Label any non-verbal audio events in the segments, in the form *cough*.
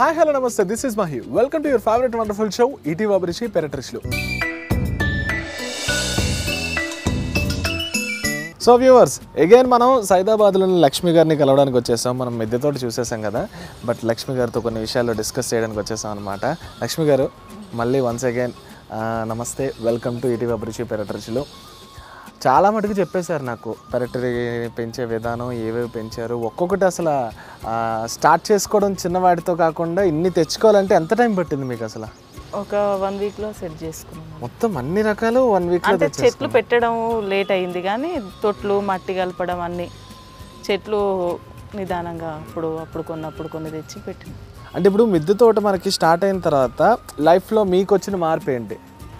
Hi hello నమస్తే. This is Mahi welcome to your favourite wonderful show ETV Abhiruchi పెరట్రిష్లు so viewers again మనం సైదాబాద్లోని లక్ష్మి గారిని కలవడానికి వచ్చేసాం. మనం మిద్దెతోటి చూసేసాం కదా. బట్ లక్ష్మి గారితో కొన్ని విషయాలు డిస్కస్ చేయడానికి వచ్చేసాం అనమాట లక్ష్మి గారు మళ్ళీ వన్స్ అగైన్ నమస్తే. వెల్కమ్ టు ఈటీవీ అభిరుచి పెరట్రిష్లు చాలా మటుకు చెప్పేశారు నాకు. పెరటరీ పెంచే విధానం ఏవేవి పెంచారు ఒక్కొక్కటి అసలు స్టార్ట్ చేసుకోవడం చిన్నవాటితో కాకుండా ఇన్ని తెచ్చుకోవాలంటే ఎంత టైం పట్టింది మీకు అసలు? ఒక వన్ వీక్లో సెట్ చేసుకున్నాం మొత్తం అన్ని రకాలు వన్ వీక్లో అంటే చెట్లు పెట్టడం లేట్ అయింది కానీ తొట్లు మట్టి కలపడం అన్ని చెట్లు నిదానంగా అప్పుడు అప్పుడు కొన్నప్పుడు కొన్ని తెచ్చి పెట్టినాం. అంటే ఇప్పుడు మిద్దె తోట మనకి స్టార్ట్ అయిన తర్వాత లైఫ్లో మీకు వచ్చిన మార్పు ఏంటి?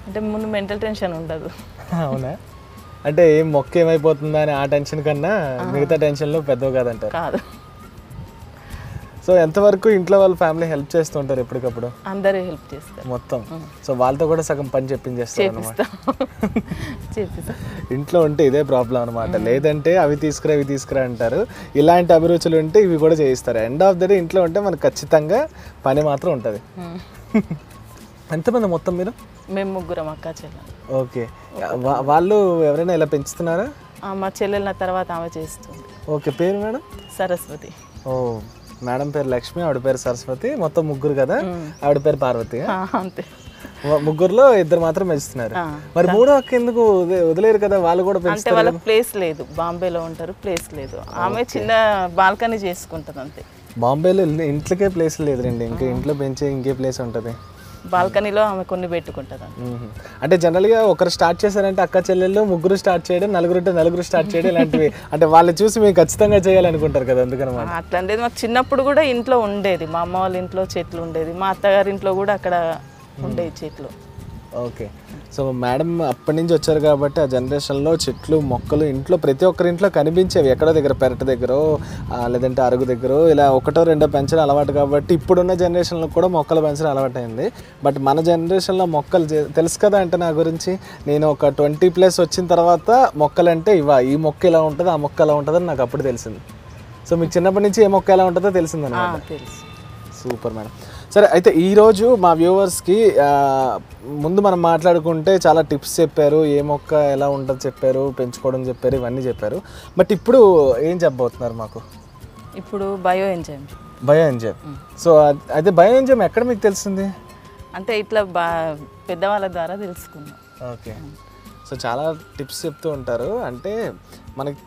అంటే ముందు మెంటల్ టెన్షన్ ఉండదు. *laughs* అవునా? అంటే ఏం మొక్క ఏమైపోతుందా అని ఆ టెన్షన్ కన్నా మిగతా టెన్షన్లు పెద్దవి కాదంటారు. కాదు. సో ఎంతవరకు ఇంట్లో వాళ్ళ ఫ్యామిలీ హెల్ప్ చేస్తుంటారు ఎప్పటికప్పుడు? అందరూ హెల్ప్ చేస్తారు. మొత్తం. సో వాళ్ళతో కూడా సగం పని చెప్పించేస్తారు అనమాట *laughs* ఇంట్లో ఉంటే ఇదే ప్రాబ్లం అనమాట లేదంటే అవి తీసుకురా ఇవి తీసుకురా అంటారు. ఇలాంటి అభిరుచులు ఉంటే ఇవి కూడా చేయిస్తారు. ఎండ్ ఆఫ్ ద డే ఇంట్లో ఉంటే మనకు ఖచ్చితంగా పని మాత్రం ఉంటుంది. *laughs* ఎంతమంది మొత్తం మీరు? మేము ముగ్గురం అక్క చెల్లెలు ఓకే. వాళ్ళు ఎవరైనా ఇలా పెంచుతున్నారా? మా చెల్లెల తర్వాత ఆమె చేస్తుంది. ఓకే పేరు మేడం? సరస్వతి. ఓ మేడం పేరు లక్ష్మి ఆవిడ పేరు సరస్వతి. మొత్తం ముగ్గురు కదా? ఆవిడ పేరు పార్వతి. అంతే. ముగ్గురులో ఇద్దరు మాత్రం పెంచుతున్నారు. మరి మూడో అక్క ఎందుకు వదిలే- వదిలేరు కదా? వాళ్ళు కూడా అంటే పెంచుతారు వాళ్ళకి ప్లేస్ లేదు. బాంబేలో ఉంటారు ప్లేస్ లేదు. ఆమె చిన్న బాల్కనీ చేసుకుంటుంది అంతే. బాంబేలో ఇంట్లోకే ప్లేస్ లేదులేండి ఇంకా ఇంట్లో పెంచే ఇంకే ప్లేస్ ఉంటుంది. బాల్కనీలో ఆమె కొన్ని పెట్టుకుంటుంది. అంటే జనరల్గా ఒకరు స్టార్ట్ చేశారంటే అక్క చెల్లెళ్ళు ముగ్గురు స్టార్ట్ చేయడం నలుగురు ఉంటే నలుగురు స్టార్ట్ చేయడం ఇలాంటివి. అంటే వాళ్ళు చూసి మేము ఖచ్చితంగా చేయాలనుకుంటారు కదా అందుకనమాట అట్లా లేదు మాకు చిన్నప్పుడు కూడా ఇంట్లో ఉండేది. మా అమ్మ వాళ్ళ ఇంట్లో చెట్లు ఉండేది. మా అత్తగారి ఇంట్లో కూడా అక్కడ ఉండేవి చెట్లు. ఓకే. సో మేడం అప్పటి నుంచి వచ్చారు కాబట్టి ఆ జనరేషన్లో చెట్లు మొక్కలు ఇంట్లో ప్రతి ఒక్కరి ఇంట్లో కనిపించేవి. ఎక్కడో దగ్గర పెరట దగ్గర లేదంటే అరుగు దగ్గర ఇలా ఒకటో రెండో పెంచడం అలవాటు కాబట్టి ఇప్పుడున్న జనరేషన్లో కూడా మొక్కలు పెంచడం అలవాటు అయింది బట్ మన జనరేషన్లో మొక్కలు తెలుసు కదా అంటే నా గురించి నేను ఒక ట్వంటీ ప్లస్ వచ్చిన తర్వాత మొక్కలు అంటే ఇవా ఈ మొక్క ఇలా ఉంటుంది ఆ మొక్క ఎలా ఉంటుందని నాకు అప్పుడు తెలిసింది. సో మీకు చిన్నప్పటి నుంచి ఏ మొక్క ఎలా ఉంటుందో తెలిసిందన్నమాట. Super madam. సరే అయితే ఈరోజు మా వ్యూవర్స్కి ముందు మనం మాట్లాడుకుంటే చాలా టిప్స్ చెప్పారు ఏ మొక్క ఎలా ఉంటుంది చెప్పారు పెంచుకోవడం చెప్పారు ఇవన్నీ చెప్పారు. బట్ ఇప్పుడు ఏం చెప్పబోతున్నారు మాకు? ఇప్పుడు bio enzyme bio enzyme so అయితే బయో ఎంజాయ్ ఎక్కడ మీకు తెలిసింది అంటే ఇట్లా బా పెద్దవాళ్ళ ద్వారా తెలుసుకున్నాం. ఓకే. సో చాలా టిప్స్ చెప్తూ ఉంటారు. అంటే మనకి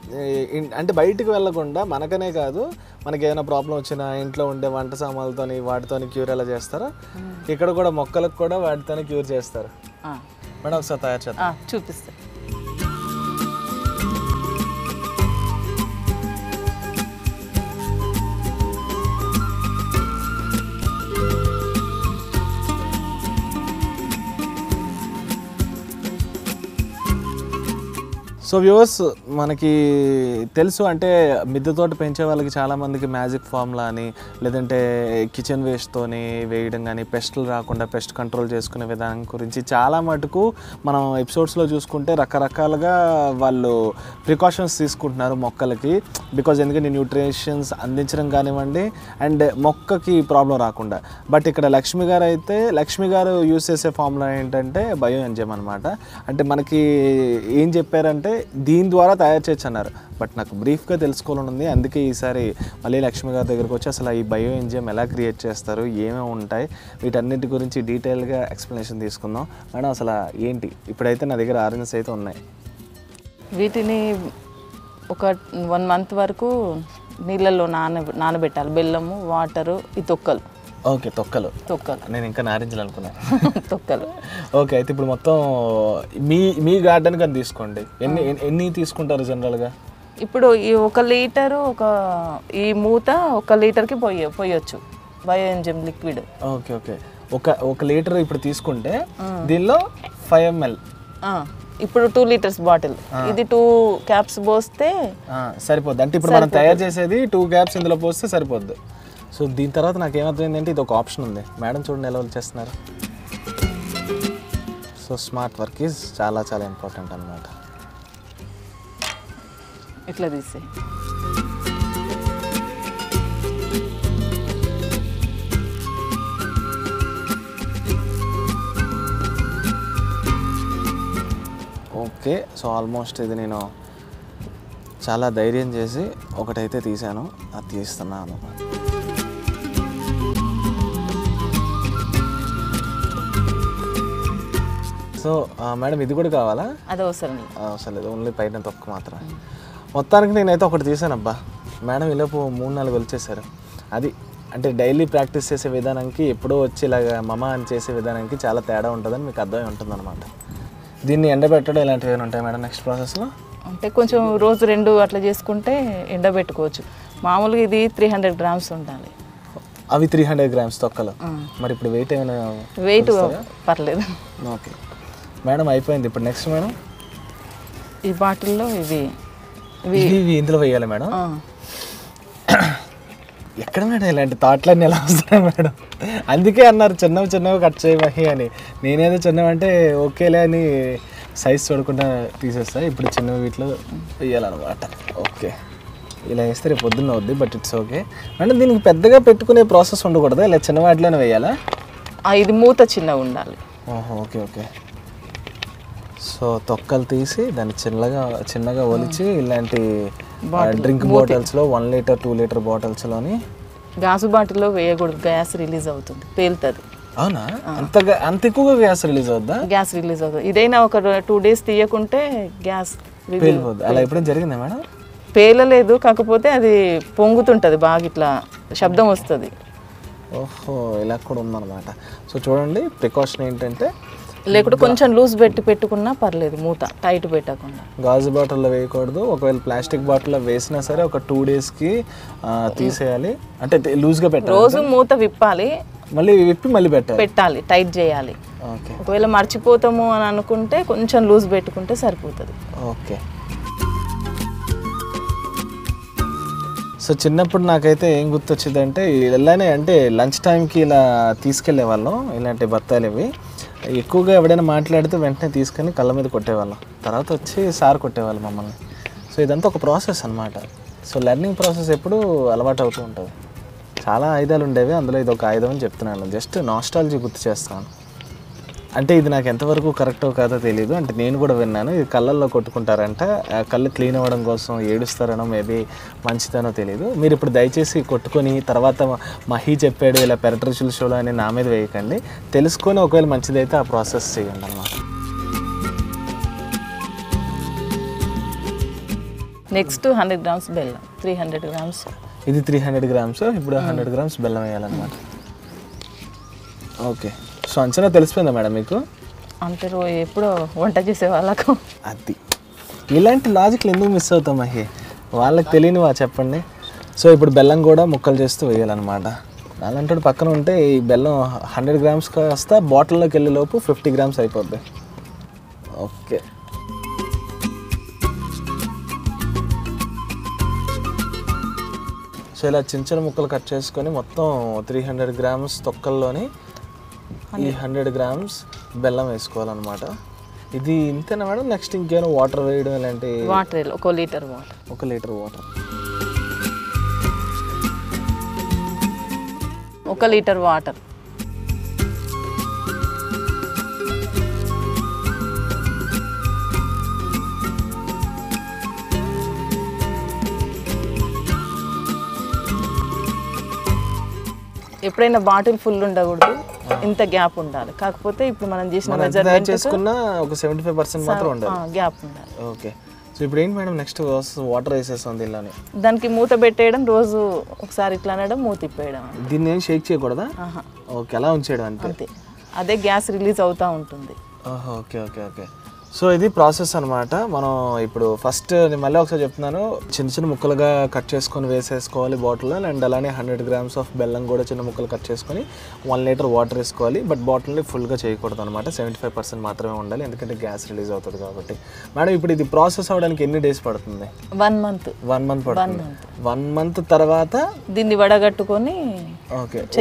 అంటే బయటికి వెళ్ళకుండా మనకనే కాదు మనకి ఏదైనా ప్రాబ్లం వచ్చినా ఇంట్లో ఉండే వంట సామాన్లతోని వాటితోని క్యూర్ ఎలా చేస్తారో ఇక్కడ కూడా మొక్కలకు కూడా వాటితోనే క్యూర్ చేస్తారు. మేడం ఒకసారి తయారు చేద్దాం. ఆ, సో వ్యూవర్స్ మనకి తెలుసు అంటే మిద్దె తోట పెంచే వాళ్ళకి చాలామందికి మ్యాజిక్ ఫార్ములా అని లేదంటే కిచెన్ వేస్ట్తోని వేయడం కానీ పెస్ట్లు రాకుండా పెస్ట్ కంట్రోల్ చేసుకునే విధానం గురించి చాలా మటుకు మనం ఎపిసోడ్స్లో చూసుకుంటే రకరకాలుగా వాళ్ళు ప్రికాషన్స్ తీసుకుంటున్నారు మొక్కలకి బికాజ్ ఎందుకంటే న్యూట్రిషన్స్ అందించడం కానివ్వండి అండ్ మొక్కకి ప్రాబ్లం రాకుండా. బట్ ఇక్కడ లక్ష్మి గారు అయితే లక్ష్మి గారు యూస్ చేసే ఫార్ములా ఏంటంటే బయో ఎంజైమ్ అనమాట అంటే మనకి ఏం చెప్పారంటే దీని ద్వారా తయారు చేయొచ్చు అన్నారు. బట్ నాకు బ్రీఫ్గా తెలుసుకోవాలని ఉంది. అందుకే ఈసారి మళ్ళీ లక్ష్మి గారి దగ్గరకు వచ్చి అసలు ఈ బయో ఎంజిఎం ఎలా క్రియేట్ చేస్తారు ఏమేమి ఉంటాయి వీటన్నిటి గురించి డీటెయిల్గా ఎక్స్ప్లెనేషన్ తీసుకుందాం. మేడం అసలు ఏంటి? ఇప్పుడైతే నా దగ్గర ఆరెంజెస్ అయితే ఉన్నాయి. వీటిని ఒక వన్ మంత్ వరకు నీళ్ళల్లో నాన నానబెట్టాలి. బెల్లము వాటరు ఈ తొక్కలు. ఓకే తొక్కలు. తొక్కలు. నేను ఇంకా నారింజలు అనుకున్నాను *laughs* తొక్కలు. ఓకే అయితే ఇప్పుడు మొత్తం మీ మీ గార్డెన్ కానీ తీసుకోండి. ఎన్ని ఎన్ని- తీసుకుంటారు జనరల్గా? ఇప్పుడు ఈ ఒక లీటరు ఒక ఈ మూత ఒక లీటర్కి పోయ పోయొచ్చు. Bio enzyme liquid. Okay okay. ఒక ఒక లీటర్ ఇప్పుడు తీసుకుంటే దీనిలో ఫైవ్ ఎంఎల్. ఇప్పుడు టూ లీటర్స్ బాటిల్. ఇది టూ క్యాప్స్ పోస్తే సరిపోద్ది. అంటే ఇప్పుడు మనం తయారు చేసేది టూ గ్యాప్స్ ఇందులో పోస్తే సరిపోద్ది. సో దీని తర్వాత నాకు ఏమర్థమైంది అంటే ఇది ఒక ఆప్షన్ ఉంది. మేడం చూడండి ఎలా చేస్తున్నారు సో స్మార్ట్ వర్క్ ఈజ్ చాలా చాలా ఇంపార్టెంట్ అనమాట ఇట్లా తీసే? ఓకే సో ఆల్మోస్ట్ ఇది నేను చాలా ధైర్యం చేసి ఒకటైతే తీశాను. అది తీస్తున్నాను. అనమాట సో మేడం ఇది కూడా కావాలా? అది అవసరం లేదు. అవసరం లేదు. ఓన్లీ పైన తొక్క మాత్రం మొత్తానికి నేనైతే ఒకటి తీసాను అబ్బా మేడం ఈలోపు మూడు నాలుగు వచ్చేసారు అది అంటే డైలీ ప్రాక్టీస్ చేసే విధానానికి ఎప్పుడో వచ్చి ఇలాగ మమ అని చేసే విధానానికి చాలా తేడా ఉంటుందని మీకు అర్థమై ఉంటుందన్నమాట. దీన్ని ఎండబెట్టడం ఇలాంటివి ఏమైనా ఉంటాయి మేడం నెక్స్ట్ ప్రాసెస్లో? అంటే కొంచెం రోజు రెండు అట్లా చేసుకుంటే ఎండబెట్టుకోవచ్చు. మామూలుగా ఇది త్రీ హండ్రెడ్ గ్రామ్స్ ఉండాలి. అవి త్రీ హండ్రెడ్ గ్రామ్స్ తొక్కలు. మరి ఇప్పుడు వెయిట్ ఏమైనా వెయిట్ పర్లేదు. ఓకే. మేడం అయిపోయింది. ఇప్పుడు నెక్స్ట్ మేడం? ఈ బాటిల్లో ఇవి. ఇవి. ఇందులో వేయాలి మేడం. ఎక్కడ మేడం ఇలాంటి థాట్లన్నీ ఎలా వస్తాయి మేడం? అందుకే అన్నారు చిన్నవి చిన్నవి కట్ చేయమని అని. నేనేదో చిన్నవంటే ఓకేలే అని సైజ్ చూడకుండా తీసేస్తా. ఇప్పుడు చిన్నవి వీటిలో వేయాలన్నమాట. ఓకే. ఇలా వేస్తే రేపు పొద్దున్న అవుద్ది బట్ ఇట్స్ ఓకే అంటే దీనికి పెద్దగా పెట్టుకునే ప్రాసెస్ ఉండకూడదా? ఇలా చిన్న వాటిలోనే వేయాలా? ఇది మూత చిన్నగా ఉండాలి. ఓహో ఓకే ఓకే. సో తొక్కలు తీసి దాన్ని చిన్నగా చిన్నగా ఒలిచి ఇలాంటి డ్రింక్ బాటిల్స్లో వన్ లీటర్ టూ లీటర్ బాటిల్స్లోని గాజు బాటిల్లో వేయకూడదు గ్యాస్ రిలీజ్ అవుతుంది పేలుతుంది. అవునా? అంతగా అంత ఎక్కువగా గ్యాస్ రిలీజ్ అవుద్దా? గ్యాస్ రిలీజ్ అవుతుంది ఇదైనా ఒక టూ డేస్ తీయకుంటే గ్యాస్ పేలిపోద్ది అలా ఎప్పుడైనా జరిగిందా మేడం? పేలలేదు కాకపోతే అది పొంగుతుంటుంది బాగా ఇట్లా శబ్దం వస్తుంది. ఓహో ఇలా కూడా ఉందన్నమాట. సో చూడండి ప్రికాషన్ ఏంటంటే లేకుంటే కొంచెం లూజ్ పెట్టి పెట్టుకున్నా పర్లేదు మూత టైట్ పెట్టకుండా. గాజు బాటిల్లో వేయకూడదు. ఒకవేళ ప్లాస్టిక్ బాటిల్లో వేసినా సరే ఒక టూ డేస్కి తీసేయాలి. అంటే లూజ్గా పెట్టాలి రోజు మూత విప్పాలి. మళ్ళీ విప్పి మళ్ళీ పెట్టాలి? పెట్టాలి టైట్ చేయాలి. ఓకే. ఒకవేళ మర్చిపోతాము అని అనుకుంటే కొంచెం లూజ్ పెట్టుకుంటే సరిపోతుంది. ఓకే. సో చిన్నప్పుడు నాకైతే ఏం గుర్తొచ్చిందంటే ఇలానే అంటే లంచ్ టైంకి ఇలా తీసుకెళ్ళే వాళ్ళం ఇలాంటి బత్తాలు ఇవి ఎక్కువగా ఎవడైనా మాట్లాడితే వెంటనే తీసుకొని కళ్ళ మీద కొట్టేవాళ్ళం. తర్వాత వచ్చి సార్ కొట్టేవాళ్ళు మమ్మల్ని. సో ఇదంతా ఒక ప్రాసెస్ అన్నమాట. సో లెర్నింగ్ ప్రాసెస్ ఎప్పుడు అలవాటు అవుతూ ఉంటుంది. చాలా ఆయుధాలు ఉండేవి అందులో ఇది ఒక ఆయుధం అని చెప్తున్నాను. జస్ట్ నాస్టాలజీ గుర్తు చేస్తాను. అంటే ఇది నాకు ఎంతవరకు కరెక్టో కాదో తెలియదు అంటే నేను కూడా విన్నాను ఇది కళ్ళల్లో కొట్టుకుంటారంట. ఆ కళ్ళు క్లీన్ అవ్వడం కోసం ఏడుస్తారనో మేబీ మంచిదనో తెలియదు మీరు ఇప్పుడు దయచేసి కొట్టుకొని తర్వాత మహి చెప్పాడు ఇలా పెరట్రిషుల్ షోలో అని నా మీద వేయకండి. తెలుసుకొని ఒకవేళ మంచిదైతే ఆ ప్రాసెస్ చేయండి అన్నమాట. నెక్స్ట్ హండ్రెడ్ గ్రామ్స్ బెల్లం త్రీ హండ్రెడ్ గ్రామ్స్. ఇది త్రీ హండ్రెడ్ గ్రామ్స్ ఇప్పుడు హండ్రెడ్ గ్రామ్స్ బెల్లం వేయాలన్నమాట. ఓకే. సో అంచనా తెలిసిపోయిందా మేడం మీకు? అంటే ఎప్పుడో వంట చేసే వాళ్ళకు. అది. ఇలాంటి లాజిక్లు ఎందుకు మిస్ అవుతాం మహి? వాళ్ళకి తెలియనివా చెప్పండి. సో ఇప్పుడు బెల్లం కూడా ముక్కలు చేస్తూ వేయాలన్నమాట. అలాంటి పక్కన ఉంటే ఈ బెల్లం హండ్రెడ్ గ్రామ్స్ కాస్త బాటిల్లోకి వెళ్ళే లోపు ఫిఫ్టీ గ్రామ్స్ అయిపోద్ది. ఓకే. సో ఇలా చిన్న చిన్న ముక్కలు కట్ చేసుకొని మొత్తం త్రీ హండ్రెడ్ గ్రామ్స్ తొక్కల్లోని ఈ హండ్రెడ్. గ్రామ్స్ బెల్లం వేసుకోవాలన్నమాట. ఇది ఇంతేనా మేడం? నెక్స్ట్ ఇంకేమైనా వాటర్ వేయడం ఇలాంటి వాటర్ ఒక లీటర్ వాటర్. ఒక లీటర్ వాటర్. ఒక లీటర్ వాటర్. ఎప్పుడైనా బాటిల్ ఫుల్ ఉండకూడదు. ఇంత గ్యాప్ ఉండాలి. కాకపోతే ఇప్పుడు మనం చేసిన తయారు చేసుకున్న ఒక సెవెంటీ ఫైవ్ పర్సెంట్ మాత్రం ఉండాలి. గ్యాప్ ఉండాలి. ఓకే. సో ఇప్పుడు ఏంటి మేడం నెక్స్ట్ వాటర్ వేసేస్తాం దీనిలోని? దానికి మూత పెట్టేయడం రోజు ఒకసారి ఇట్లా అనడం మూత ఇప్పేయడం దీన్ని ఏం షేక్ చేయకూడదా. ఓకే అలా ఉంచేయడం అంతే. అదే గ్యాస్ రిలీజ్ అవుతూ ఉంటుంది. ఓహో, ఓకే ఓకే ఓకే. సో ఇది ప్రాసెస్ అన్నమాట. మనం ఇప్పుడు ఫస్ట్ నేను మళ్ళీ ఒకసారి చెప్తున్నాను. చిన్న చిన్న ముక్కలుగా కట్ చేసుకొని వేసేసుకోవాలి బాటిల్లో అండ్ అలానే హండ్రెడ్ గ్రామ్స్ ఆఫ్ బెల్లం కూడా చిన్న ముక్కలు కట్ చేసుకొని వన్ లీటర్ వాటర్ వేసుకోవాలి. బట్ బాటిల్ని ఫుల్గా చేయకూడదు అనమాట సెవెంటీ ఫైవ్ పర్సెంట్ మాత్రమే ఉండాలి. ఎందుకంటే గ్యాస్ రిలీజ్ అవుతుంది కాబట్టి. మేడం ఇప్పుడు ఇది ప్రాసెస్ అవ్వడానికి ఎన్ని డేస్ పడుతుంది? One month. వన్ మంత్ పడుతుంది. వన్ మంత్ తర్వాత దీన్ని వడగట్టుకొని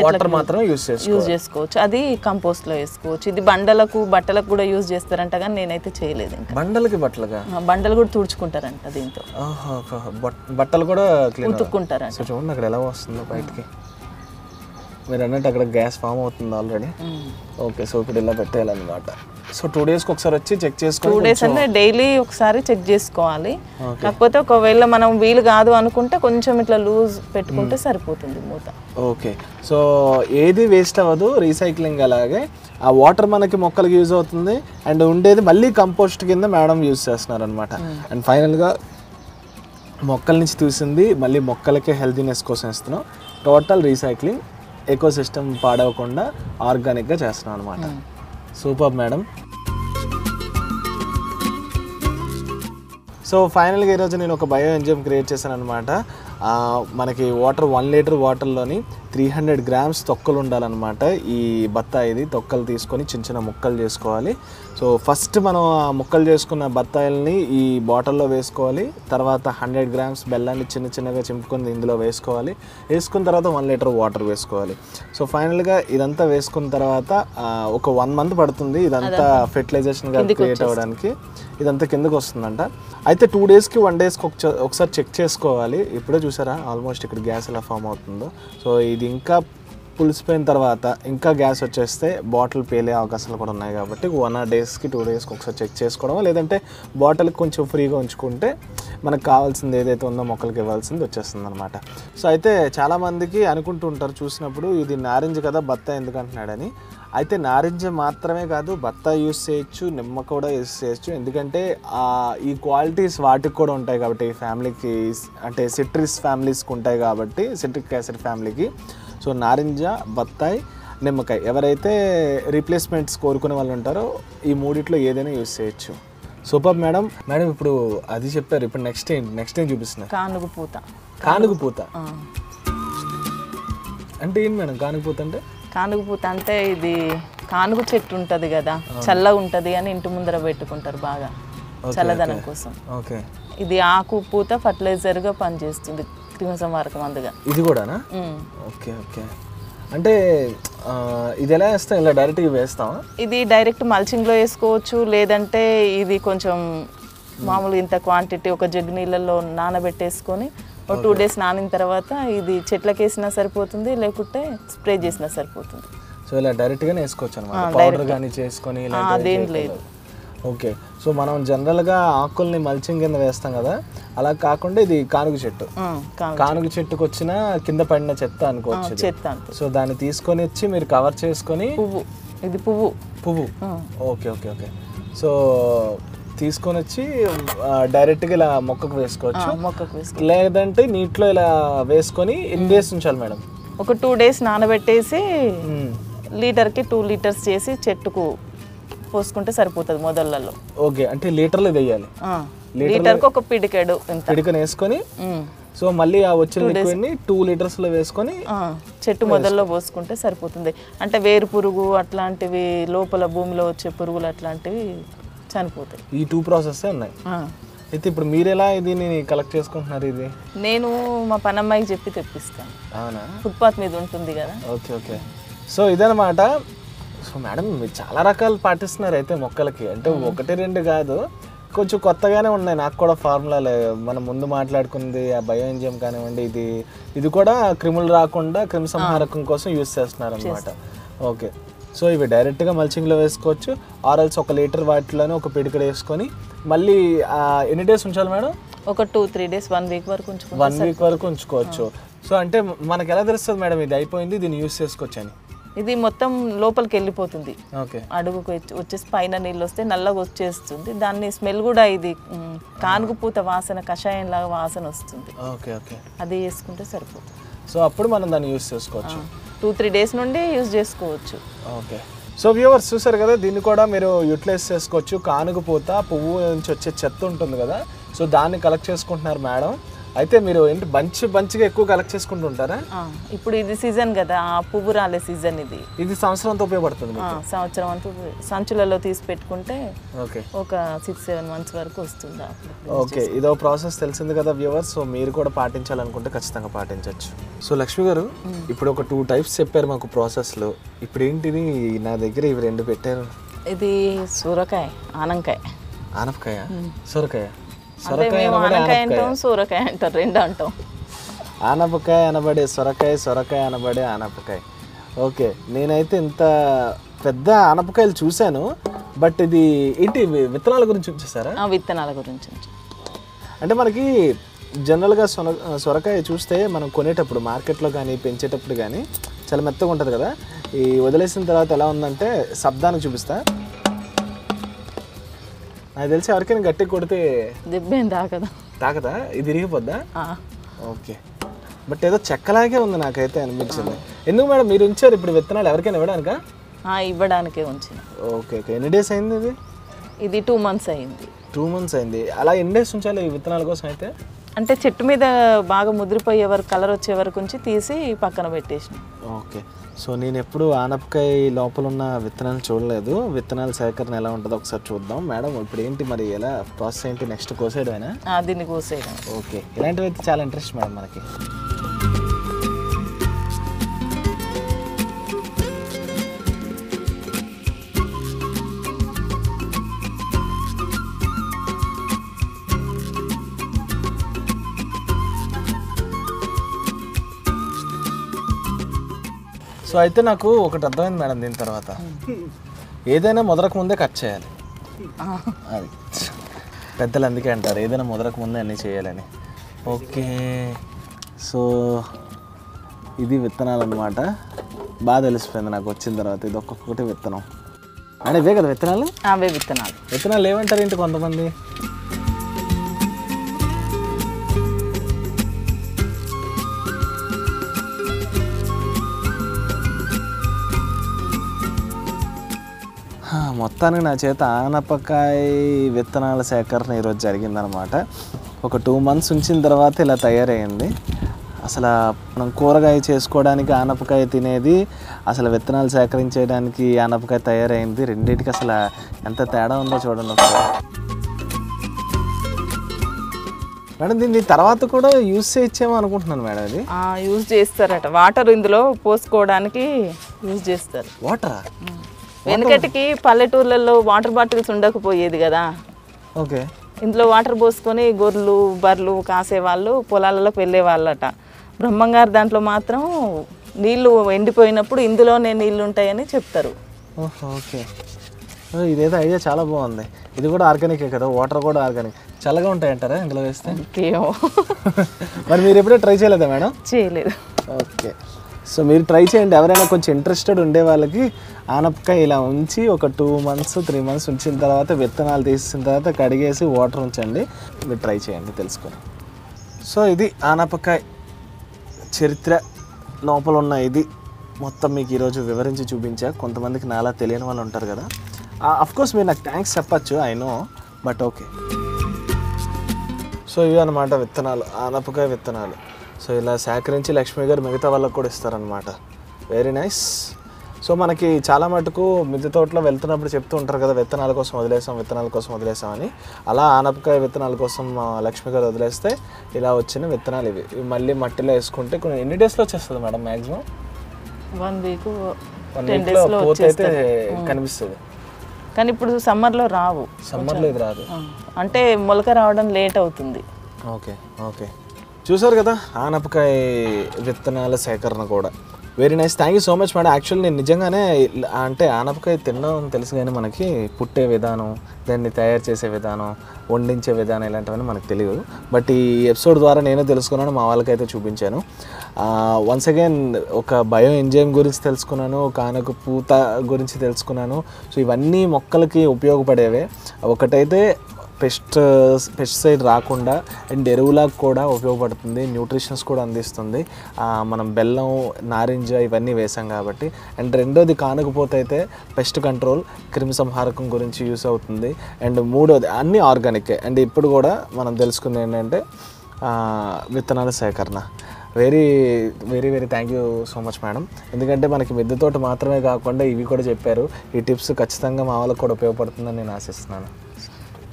వాటర్ మాత్రమే చేసుకోవాలి. యూజ్ చేసుకోవచ్చు. అది కంపోస్ట్లో వేసుకోవచ్చు. ఇది బండలకు బట్టలకు కూడా యూజ్ చేస్తారంట కానీ నేనైతే చేయలేదు బండలకి బట్టలుగా? బండలు కూడా తుడుచుకుంటారంట దీంతో. బట్టలు కూడా ఉతుక్కుంటారంట. చూడండి అక్కడ ఎలా వస్తుందో బయటికి. మీరు అన్నట్టు అక్కడ గ్యాస్ ఫామ్ అవుతుంది ఆల్రెడీ. ఓకే సో ఇప్పుడు ఇలా పెట్టేయాలన్నమాట. సో టూ డేస్కి ఒకసారి వచ్చి చెక్ టూ చేసుకొని డేస్ అంటే డైలీ ఒకసారి చెక్ చేసుకోవాలి. కాకపోతే ఒకవేళ మనం వీలు కాదు అనుకుంటే కొంచెం ఇట్లా లూజ్ పెట్టుకుంటే సరిపోతుంది మూత. ఓకే. సో ఏది వేస్ట్ అవ్వదు రీసైక్లింగ్ అలాగే. ఆ వాటర్ మనకి మొక్కలకి యూజ్ అవుతుంది అండ్ ఉండేది మళ్ళీ కంపోస్ట్ కింద మేడం యూజ్ చేస్తున్నారు అనమాట అండ్ ఫైనల్గా మొక్కల నుంచి తీసింది మళ్ళీ మొక్కలకే హెల్తీనెస్ కోసం ఇస్తున్నాం. టోటల్ రీసైక్లింగ్ ఎకో సిస్టమ్ పాడవకుండా ఆర్గానిక్గా చేస్తున్నాం అనమాట సూపర్ మేడం. సో ఫైనల్గా ఈరోజు నేను ఒక బయో ఎంజిఎం క్రియేట్ చేశాను అనమాట మనకి వాటర్ వన్ లీటర్ వాటర్లోని త్రీ హండ్రెడ్ గ్రామ్స్ తొక్కలు ఉండాలన్నమాట. ఈ బత్తాయిది తొక్కలు తీసుకొని చిన్న చిన్న ముక్కలు చేసుకోవాలి. సో ఫస్ట్ మనం ఆ ముక్కలు చేసుకున్న బత్తాయిల్ని ఈ బాటిల్లో వేసుకోవాలి. తర్వాత హండ్రెడ్ గ్రామ్స్ బెల్లాన్ని చిన్న చిన్నగా చింపుకొని ఇందులో వేసుకోవాలి. వేసుకున్న తర్వాత వన్ లీటర్ వాటర్ వేసుకోవాలి. సో ఫైనల్గా ఇదంతా వేసుకున్న తర్వాత ఒక వన్ మంత్ పడుతుంది ఇదంతా ఫెర్టిలైజేషన్గా క్రియేట్ అవ్వడానికి. ఇదంతా కిందకు వస్తుందంట. అయితే టూ డేస్కి వన్ డేస్కి ఒక ఒకసారి చెక్ చేసుకోవాలి. ఇప్పుడే చూసారా? ఆల్మోస్ట్ ఇక్కడ గ్యాస్ ఎలా ఫామ్ అవుతుందో. సో ఇది ఇంకా పులిసిపోయిన తర్వాత ఇంకా గ్యాస్ వచ్చేస్తే బాటిల్ పేలే అవకాశాలు కూడా ఉన్నాయి కాబట్టి వన్ ఆర్ డేస్కి టూ డేస్కి ఒకసారి చెక్ చేసుకోవడం లేదంటే బాటిల్ కొంచెం ఫ్రీగా ఉంచుకుంటే మనకు కావాల్సింది ఏదైతే ఉందో మొక్కలకి ఇవ్వాల్సింది వచ్చేస్తుంది అనమాట సో అయితే చాలామందికి అనుకుంటూ ఉంటారు చూసినప్పుడు ఇది నారింజ కదా బత్త ఎందుకు అంటున్నాడని. అయితే నారింజ మాత్రమే కాదు బత్తా యూస్ చేయొచ్చు నిమ్మ కూడా యూస్ చేయొచ్చు. ఎందుకంటే ఈ క్వాలిటీస్ వాటికి కూడా ఉంటాయి కాబట్టి ఫ్యామిలీకి అంటే సిట్రిస్ ఫ్యామిలీస్కి ఉంటాయి కాబట్టి సిట్రిక్ యాసిడ్ ఫ్యామిలీకి. సో నారింజ బత్తాయి నిమ్మకాయ ఎవరైతే రీప్లేస్మెంట్స్ కోరుకునే వాళ్ళు ఉంటారో ఈ మూడిట్లో ఏదైనా యూస్ చేయొచ్చు. Super madam. మేడం ఇప్పుడు అది చెప్పారు ఇప్పుడు నెక్స్ట్ ఏంటి నెక్స్ట్ ఏం చూపిస్తున్నారు? కానుగు పూత. కానుగు పూత. అంటే ఏంటి మేడం కానుగు పూత అంటే? కానుగు పూత అంటే ఇది కానుగు చెట్టు ఉంటుంది కదా చల్లగా ఉంటుంది అని ఇంటి ముందర పెట్టుకుంటారు బాగా చల్లదనం కోసం. ఓకే. ఇది ఆకు పూత ఫర్టిలైజర్గా పనిచేస్తుంది క్రిమిసంహారక మందుగా ఇది కూడానా. Okay okay. అంటే ఇది ఎలా వేస్తాం? ఇలా డైరెక్ట్గా వేస్తామా ఇది డైరెక్ట్ మల్చింగ్లో వేసుకోవచ్చు లేదంటే ఇది కొంచెం మామూలు ఇంత క్వాంటిటీ ఒక జగ్ నీళ్ళల్లో నానబెట్టేసుకొని ఒక టూ డేస్ నానిన తర్వాత ఇది చెట్లకి వేసినా సరిపోతుంది లేకుంటే స్ప్రే చేసినా సరిపోతుంది. సో ఇలా డైరెక్ట్గానే వేసుకోవచ్చు అనమాట పౌడర్ కానీ చేసుకొని అదేం లేదు. ఓకే సో మనం జనరల్గా ఆకుల్ని మల్చింగ్ కింద వేస్తాం కదా. అలా కాకుండా ఇది కానుగ చెట్టు. కానుగ చెట్టుకు వచ్చిన కింద పడిన చెత్త అనుకోవచ్చు. చెత్త సో దాన్ని తీసుకొని వచ్చి మీరు కవర్ చేసుకొని పువ్వు. ఇది పువ్వు. పువ్వు. ఓకే ఓకే ఓకే సో తీసుకొని వచ్చి డైరెక్ట్గా ఇలా మొక్కకు వేసుకోవచ్చు. మొక్కకు వేసుకో లేదంటే నీటిలో ఇలా వేసుకొని ఎన్ని డేస్ ఉంచాలి మేడం? ఒక టూ డేస్ నానబెట్టేసి మ్మ్. లీటర్కి టూ లీటర్స్ చేసి చెట్టుకు పోసుకుంటే సరిపోతుంది మొదళ్ళలో. ఓకే అంటే లీటర్లో వేయాలి. లీటర్కి ఒక పిడికెడు పిడికను వేసుకొని ఉమ్. సో మళ్ళీ ఆ వచ్చిన లిక్విడ్ని టూ లీటర్స్లో వేసుకొని చెట్టు మొదల్లో పోసుకుంటే సరిపోతుంది. అంటే వేరు పురుగు అట్లాంటివి లోపల భూమిలో వచ్చే పురుగులు అట్లాంటివి చనిపోతాయి. ఈ టూ ప్రాసెస్ ఉన్నాయి. అయితే ఇప్పుడు మీరు ఎలా దీన్ని కలెక్ట్ చేసుకుంటున్నారు ఇది? నేను మా పనమ్మాయికి చెప్పి తెప్పిస్తాను. అవునా? ఫుట్పాత్ మీద ఉంటుంది కదా. Okay okay. సో ఇదనమాట సో మేడం మీరు చాలా రకాలు పాటిస్తున్నారు అయితే మొక్కలకి. అంటే ఒకటి రెండు కాదు. కొంచెం కొత్తగానే ఉన్నాయి. నాకు కూడా ఫార్ములాలే మనం ముందు మాట్లాడుకుంది ఆ బయో ఎంజిఎం కానివ్వండి ఇది. ఇది కూడా క్రిములు రాకుండా క్రిమి సంహారకం కోసం యూస్ చేస్తున్నారు అనమాట ఓకే. సో ఇవి డైరెక్ట్గా మల్చింగ్లో వేసుకోవచ్చు. ఆరల్స్ ఒక లీటర్ వాటిలోనే ఒక పిడికడ వేసుకొని మళ్ళీ ఎన్ని డేస్ ఉంచాలి మేడం? ఒక two three days one week వరకు వన్ వీక్ వరకు ఉంచుకోవచ్చు. సో అంటే మనకి ఎలా తెలుస్తుంది మేడం ఇది అయిపోయింది దీన్ని యూస్ చేసుకోవచ్చు అని? ఇది మొత్తం లోపలికి వెళ్ళిపోతుంది. ఓకే. అడుగుకు వచ్చి- వచ్చేసి పైన నీళ్ళు వస్తే నల్లగా వచ్చేస్తుంది. దాన్ని స్మెల్ కూడా ఇది మ్, కానుగు పూత వాసన కషాయం లాగా వాసన వస్తుంది. Okay okay. అది వేసుకుంటే సరిపోతుంది. సో అప్పుడు మనం దాన్ని యూస్ చేసుకోవచ్చు. టూ త్రీ డేస్ నుండి యూజ్ చేసుకోవచ్చు. ఓకే. సో వ్యూవర్స్ చూసారు కదా దీన్ని కూడా మీరు యూటిలైజ్ చేసుకోవచ్చు. కానుకపూత పువ్వు నుంచి వచ్చే చెత్త ఉంటుంది కదా. సో దాన్ని కలెక్ట్ చేసుకుంటున్నారు మేడం. అయితే మీరు ఏంటి బంచ్ బంచ్గా ఎక్కువ కలెక్ట్ చేసుకుంటుంటారా? ఆ, ఇప్పుడు ఇది సీజన్ కదా ఆ పువ్వు రాలే సీజన్ ఇది. ఇది సంవత్సరంతో ఉపయోగపడుతుంది ఆ, సంవత్సరం అంతా సంచులలో తీసి పెట్టుకుంటే ఓకే. ఒక సిక్స్ సెవెన్ మంత్స్ వరకు వస్తుంది ఓకే ఇదో ప్రాసెస్ తెలిసింది కదా వ్యూవర్స్ సో మీరు కూడా పాటించాలనుకుంటే ఖచ్చితంగా పాటించవచ్చు సో లక్ష్మి గారు ఇప్పుడు ఒక టూ టైప్స్ చెప్పారు మాకు ప్రాసెస్లో ఇప్పుడు ఏంటిది? నా దగ్గర ఇవి రెండు పెట్టారు. ఇది సూరకాయ ఆనంకాయ. ఆనపకాయ? సొరకాయ? సొరకాయ మేము ఆనకాయ అంటాం సూరకాయ అంటాం రెండు అంటాం. ఆనపకాయ అనబడే సొరకాయ సొరకాయ అనబడే ఆనపకాయ. ఓకే నేనైతే ఇంత పెద్ద ఆనపకాయలు చూశాను బట్ ఇది ఏంటి విత్తనాల గురించి వచ్చేసారా ఆ విత్తనాల గురించి. అంటే మనకి జనరల్గా సొన సొరకాయ చూస్తే మనం కొనేటప్పుడు మార్కెట్లో కానీ పెంచేటప్పుడు కానీ చాలా మెత్తగా ఉంటుంది కదా. ఈ వదిలేసిన తర్వాత ఎలా ఉందంటే శబ్దానికి చూపిస్తా. నాకు తెలిసి ఎవరికైనా గట్టి కొడితే దెబ్బేం దాకదా తాకదా? ఇది ఇరిగిపోద్దా ఆ. ఓకే. బట్ ఏదో చెక్కలాగే ఉంది నాకైతే అనిపించింది. ఎందుకు మేడం? మీరు ఉంచారు ఇప్పుడు విత్తనాలు ఎవరికైనా ఇవ్వడానికా? ఆ, ఇవ్వడానికే ఉంచిన. Okay okay. ఎన్ని డేస్ అయింది ఇది? ఇది టూ మంత్స్ అయింది. టూ మంత్స్ అయింది. అలా ఎన్ని డేస్ ఉంచాలి ఈ విత్తనాల కోసం అయితే? అంటే చెట్టు మీద బాగా ముదిరిపోయే వరకు కలర్ వచ్చే వరకు ఉంచి తీసి పక్కన పెట్టేసిన. ఓకే. సో నేను ఎప్పుడు ఆనపకాయ లోపల ఉన్న విత్తనాలు చూడలేదు. విత్తనాల సేకరణ ఎలా ఉంటుందో ఒకసారి చూద్దాం. మేడం ఇప్పుడు ఏంటి మరి ఎలా ప్రాసెస్ ఏంటి? నెక్స్ట్ కోసేయడమేనా? దీన్ని కోసేయడం. ఓకే. ఇలాంటివి అయితే చాలా ఇంట్రెస్ట్ మేడం మనకి. సో అయితే నాకు ఒకటి అర్థమైంది మేడం దీని తర్వాత. ఏదైనా మొదలకు ముందే కట్ చేయాలి. అది. పెద్దలు అందుకే అంటారు ఏదైనా మొదలకు ముందే అన్నీ చేయాలని. ఓకే. సో ఇది విత్తనాలు అనమాట బాగా తెలిసిపోయింది నాకు వచ్చిన తర్వాత ఇది ఒక్కొక్కటి విత్తనం. అంటే ఇవే కదా విత్తనాలు? అవే విత్తనాలు. విత్తనాలు ఏమంటారు ఏంటి కొంతమంది? మొత్తానికి నా చేత ఆనపకాయ విత్తనాల సేకరణ ఈరోజు జరిగిందనమాట. ఒక టూ మంత్స్ ఉంచిన తర్వాత ఇలా తయారైంది. అసలు మనం కూరగాయ చేసుకోవడానికి ఆనపకాయ తినేది అసలు విత్తనాలు సేకరించడానికి ఆనపకాయ తయారైంది. రెండింటికి అసలు ఎంత తేడా ఉందో చూడండి ఒకసారి. మేడం దీన్ని తర్వాత కూడా యూస్ చేయొచ్చేమో అనుకుంటున్నాను మేడం ఆ, యూజ్ చేస్తారట. వాటర్ ఇందులో పోసుకోవడానికి యూజ్ చేస్తారు. వాటరా? వెనకటికి పల్లెటూర్లలో వాటర్ బాటిల్స్ ఉండకపోయేది కదా. ఓకే. ఇందులో వాటర్ పోసుకొని గొర్రెలు బర్రెలు కాసేవాళ్ళు పొలాలలోకి వెళ్ళే వాళ్ళట బ్రహ్మంగారు దాంట్లో మాత్రం నీళ్ళు ఎండిపోయినప్పుడు ఇందులోనే నీళ్ళు ఉంటాయని చెప్తారు. ఓహో ఓకే. ఇదేదో ఐడియా చాలా బాగుంది. ఇది కూడా ఆర్గానికే కదా వాటర్ కూడా ఆర్గానిక్. చల్లగా ఉంటాయంటారా ఇందులో వేస్తే? *laughs* మరి మీరు ఎప్పుడూ ట్రై చేయలేదా మేడం? చేయలేదు. ఓకే. సో మీరు ట్రై చేయండి. ఎవరైనా కొంచెం ఇంట్రెస్టెడ్ ఉండే వాళ్ళకి ఆనపకాయ ఇలా ఉంచి ఒక టూ మంత్స్ త్రీ మంత్స్ ఉంచిన తర్వాత విత్తనాలు తీసిన తర్వాత కడిగేసి వాటర్ ఉంచండి. మీరు ట్రై చేయండి తెలుసుకొని. సో ఇది ఆనపకాయ చరిత్ర. లోపల ఉన్న ఇది మొత్తం మీకు ఈరోజు వివరించి చూపించా. కొంతమందికి నాలా తెలియని వాళ్ళు ఉంటారు కదా. అఫ్కోర్స్ మీరు నాకు థ్యాంక్స్ చెప్పచ్చు I know but okay so ఇవి అనమాట విత్తనాలు ఆనపకాయ విత్తనాలు. సో ఇలా సేకరించి లక్ష్మి గారు మిగతా వాళ్ళకి కూడా ఇస్తారనమాట వెరీ నైస్ సో మనకి చాలా మటుకు మిద్దె తోటలో వెళ్తున్నప్పుడు చెప్తూ ఉంటారు కదా విత్తనాల కోసం వదిలేసాం విత్తనాల కోసం వదిలేసాం అని. అలా ఆనపకాయ విత్తనాల కోసం లక్ష్మి గారు వదిలేస్తే ఇలా వచ్చిన విత్తనాలు ఇవి. ఇవి మళ్ళీ మట్టిలో వేసుకుంటే కొన్ని ఎన్ని డేస్లో వచ్చేస్తుంది madam maximum one week one వీక్లో డేస్లో పోతే అయితే కనిపిస్తుంది. కానీ ఇప్పుడు సమ్మర్లో రావు. సమ్మర్లో ఇది రాదు. అంటే మొలక రావడం లేట్ అవుతుంది. ఓకే ఓకే చూసారు కదా ఆనపకాయ విత్తనాల సేకరణ కూడా. Very nice thank you so much madam actually నేను నిజంగానే అంటే ఆనపకాయ తిన్నామని తెలుసు కానీ మనకి పుట్టే విధానం దాన్ని తయారు చేసే విధానం వండించే విధానం ఇలాంటివన్నీ మనకు తెలియదు. బట్ ఈ ఎపిసోడ్ ద్వారా నేనే తెలుసుకున్నాను మా వాళ్ళకైతే చూపించాను. వన్స్ అగైన్ ఒక బయో ఎంజైమ్ గురించి తెలుసుకున్నాను ఒక ఆనక పూత గురించి తెలుసుకున్నాను. సో ఇవన్నీ మొక్కలకి ఉపయోగపడేవే. ఒకటైతే పెస్ట్ పెస్టిసైడ్ రాకుండా అండ్ ఎరువులాగా కూడా ఉపయోగపడుతుంది న్యూట్రిషన్స్ కూడా అందిస్తుంది. మనం బెల్లం నారింజ ఇవన్నీ వేసాం కాబట్టి. అండ్ రెండోది కానకపోతే అయితే పెస్ట్ కంట్రోల్ క్రిమి సంహారకం గురించి యూస్ అవుతుంది. అండ్ మూడోది అన్నీ ఆర్గానికే. అండ్ ఇప్పుడు కూడా మనం తెలుసుకుంది ఏంటంటే విత్తనాల సేకరణ. Very very very thank you so much madam. ఎందుకంటే మనకి మిద్దె తోట మాత్రమే కాకుండా ఇవి కూడా చెప్పారు. ఈ టిప్స్ ఖచ్చితంగా మా వాళ్ళకి కూడా ఉపయోగపడుతుందని నేను ఆశిస్తున్నాను.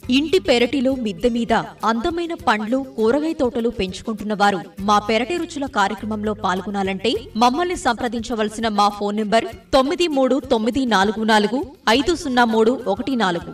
ఇంటి పెరటిలో మిద్దె మీద అందమైన పండ్లు కూరగాయ తోటలు పెంచుకుంటున్న వారు మా పెరటి రుచుల కార్యక్రమంలో పాల్గొనాలంటే మమ్మల్ని సంప్రదించవలసిన మా ఫోన్ నెంబర్ తొమ్మిది మూడు తొమ్మిది నాలుగు నాలుగు ఐదు సున్నా మూడు ఒకటి నాలుగు.